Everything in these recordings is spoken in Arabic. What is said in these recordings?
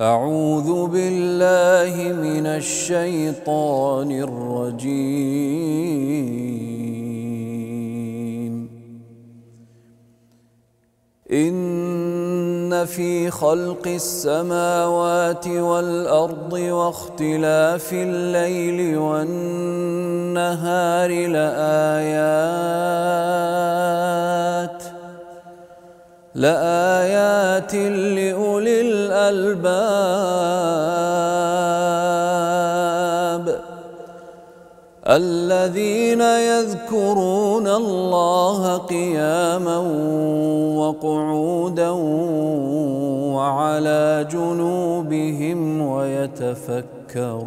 أعوذ بالله من الشيطان الرجيم. إن في خلق السماوات والأرض واختلاف الليل والنهار لآيات لآيات لأولي الألباب الذين يذكرون الله قياما وقعودا وعلى جنوبهم ويتفكرون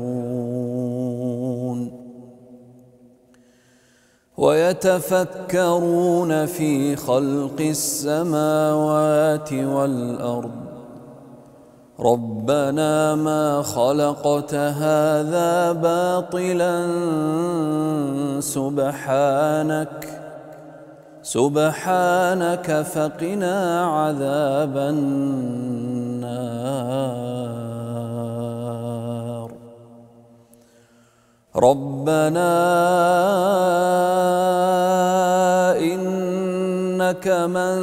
ويتفكرون في خلق السماوات والأرض. ربنا ما خلقت هذا باطلا سبحانك سبحانك فقنا عذاب النار. ربنا إنك من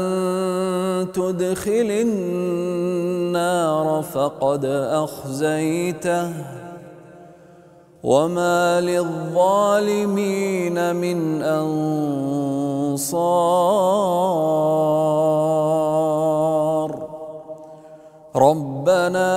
تدخل النار فقد أخزيته وما للظالمين من أنصار ربنا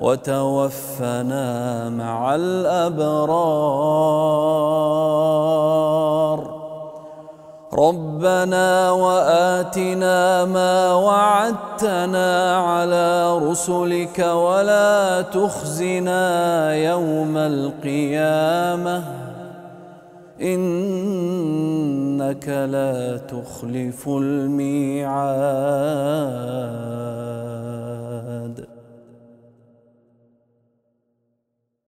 وتوفنا مع الأبرار. ربنا وآتنا ما وعدتنا على رسلك ولا تخزنا يوم القيامة. إنك لا تخلف الميعاد.